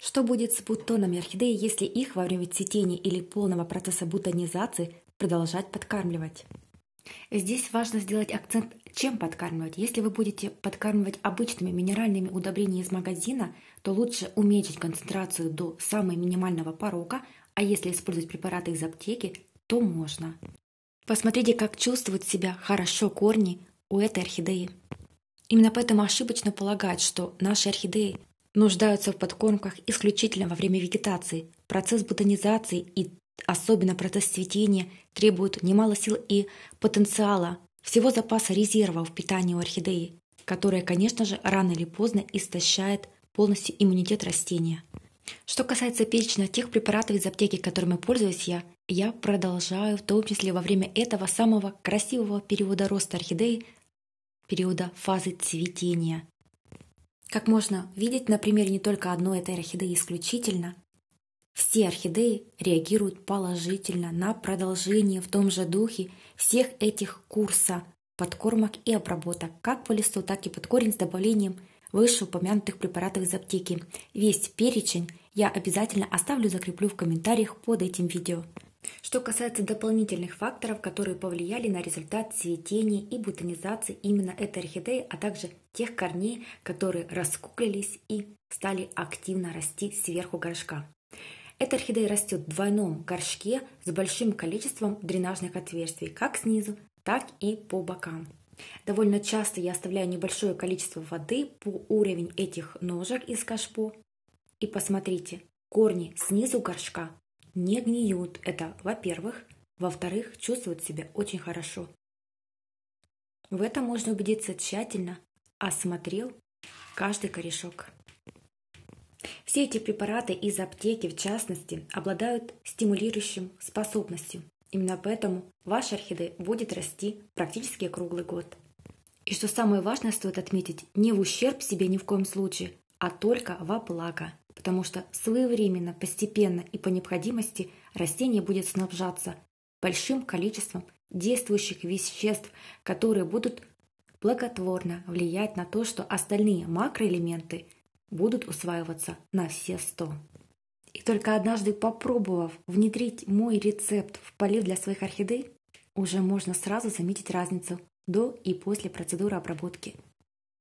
Что будет с бутонами орхидеи, если их во время цветения или полного процесса бутонизации продолжать подкармливать? Здесь важно сделать акцент, чем подкармливать. Если вы будете подкармливать обычными минеральными удобрениями из магазина, то лучше уменьшить концентрацию до самого минимального порога, а если использовать препараты из аптеки, то можно. Посмотрите, как чувствуют себя хорошо корни у этой орхидеи. Именно поэтому ошибочно полагать, что наши орхидеи нуждаются в подкормках исключительно во время вегетации. Процесс бутонизации и особенно процесс цветения требует немало сил и потенциала, всего запаса резервов питания у орхидеи, которая, конечно же, рано или поздно истощает полностью иммунитет растения. Что касается перечня тех препаратов из аптеки, которыми пользуюсь я, я продолжаю, в том числе во время этого самого красивого периода роста орхидеи, периода фазы цветения. Как можно видеть на примере не только одной этой орхидеи исключительно, все орхидеи реагируют положительно на продолжение в том же духе всех этих курса подкормок и обработок, как по листу, так и под корень с добавлением вышеупомянутых препаратов из аптеки. Весь перечень я обязательно оставлю, закреплю в комментариях под этим видео. Что касается дополнительных факторов, которые повлияли на результат цветения и бутонизации именно этой орхидеи, а также тех корней, которые раскуклились и стали активно расти сверху горшка. Эта орхидея растет в двойном горшке с большим количеством дренажных отверстий, как снизу, так и по бокам. Довольно часто я оставляю небольшое количество воды по уровень этих ножек из кашпо. И посмотрите, корни снизу горшка не гниют. Это, во-первых. Во-вторых, чувствуют себя очень хорошо. В этом можно убедиться тщательно, осмотрел каждый корешок. Все эти препараты из аптеки, в частности, обладают стимулирующим способностью. Именно поэтому ваш орхидея будет расти практически круглый год. И что самое важное стоит отметить, не в ущерб себе ни в коем случае, а только во благо потому что своевременно, постепенно и по необходимости растение будет снабжаться большим количеством действующих веществ, которые будут благотворно влиять на то, что остальные макроэлементы будут усваиваться на все сто. И только однажды попробовав внедрить мой рецепт в полив для своих орхидей, уже можно сразу заметить разницу до и после процедуры обработки.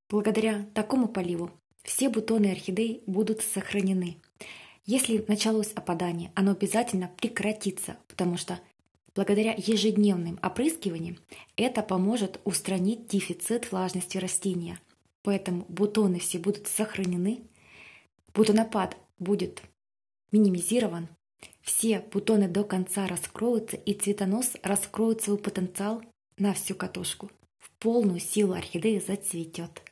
Благодаря такому поливу все бутоны орхидей будут сохранены. Если началось опадание, оно обязательно прекратится, потому что благодаря ежедневным опрыскиваниям это поможет устранить дефицит влажности растения. Поэтому бутоны все будут сохранены, бутонопад будет минимизирован, все бутоны до конца раскроются и цветонос раскроет свой потенциал на всю катушку. В полную силу орхидея зацветет.